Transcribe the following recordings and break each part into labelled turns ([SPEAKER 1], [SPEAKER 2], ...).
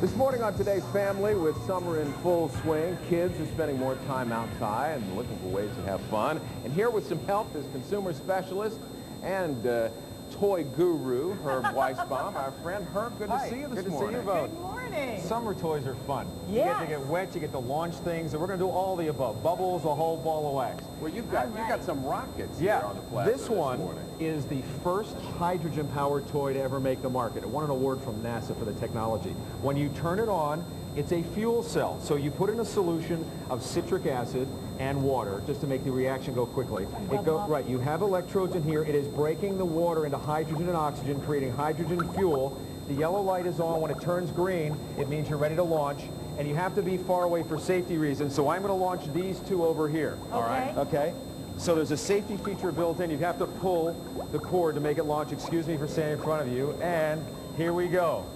[SPEAKER 1] This morning on today's family, with summer in full swing, kids are spending more time outside and looking for ways to have fun. And here with some help is consumer specialist and uh, toy guru, Herb Weisbaum. Our friend Herb, good
[SPEAKER 2] Hi,
[SPEAKER 1] to see you this
[SPEAKER 2] good to see you both.
[SPEAKER 3] Good morning.
[SPEAKER 2] Summer toys are fun. Yeah.
[SPEAKER 3] You
[SPEAKER 2] get to get wet, you get to launch things, and we're going to do all the above. Bubbles, a whole ball of wax.
[SPEAKER 1] Well, you've got, you've got some rockets here
[SPEAKER 2] Yeah,
[SPEAKER 1] on the plaza
[SPEAKER 2] this one
[SPEAKER 1] morning.
[SPEAKER 2] is the first hydrogen-powered toy to ever make the market. It won an award from NASA for the technology. When you turn it on, it's a fuel cell. So you put in a solution of citric acid and water just to make the reaction go quickly. It go, right, you have electrodes in here. It is breaking the water into hydrogen and oxygen, creating hydrogen fuel. The yellow light is on. When it turns green, it means you're ready to launch. And you have to be far away for safety reasons. So I'm going to launch these two over here.
[SPEAKER 1] All right.
[SPEAKER 2] Okay? So there's a safety feature built in. You have to pull the cord to make it launch. Excuse me for standing in front of you. And here we go.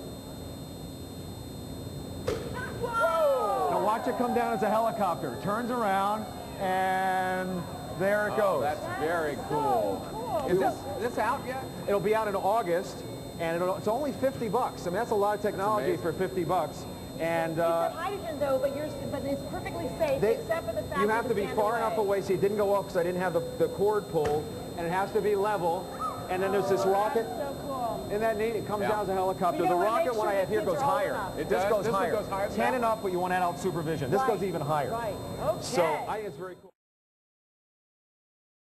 [SPEAKER 2] Now watch it come down as a helicopter. Turns around, and there it
[SPEAKER 1] Oh,
[SPEAKER 2] goes.
[SPEAKER 1] that's very cool.
[SPEAKER 3] cool.
[SPEAKER 1] Is this, this out yet?
[SPEAKER 2] It'll be out in August, and it'll, it's only 50 bucks. I mean, that's a lot of technology for 50 bucks. And
[SPEAKER 3] you
[SPEAKER 2] uh,
[SPEAKER 3] said hydrogen though, but you're but it's perfectly safe
[SPEAKER 2] they,
[SPEAKER 3] except for the fact
[SPEAKER 2] you have to be
[SPEAKER 3] stand
[SPEAKER 2] far enough away so it didn't go off because I didn't have the, the cord pulled, and it has to be level. And then there's this
[SPEAKER 3] Oh,
[SPEAKER 2] rocket.
[SPEAKER 3] That's so cool.
[SPEAKER 2] Isn't that neat? It comes
[SPEAKER 1] Yeah.
[SPEAKER 2] down as a helicopter. The
[SPEAKER 3] wanna make
[SPEAKER 2] rocket one I have here goes higher.
[SPEAKER 3] enough.
[SPEAKER 1] It
[SPEAKER 2] this
[SPEAKER 1] does?
[SPEAKER 2] goes
[SPEAKER 1] This
[SPEAKER 2] higher.
[SPEAKER 1] goes higher than
[SPEAKER 2] 10 and up, but you want adult supervision. This
[SPEAKER 3] Right.
[SPEAKER 2] goes even higher.
[SPEAKER 3] Right. Okay.
[SPEAKER 2] So I think it's very cool.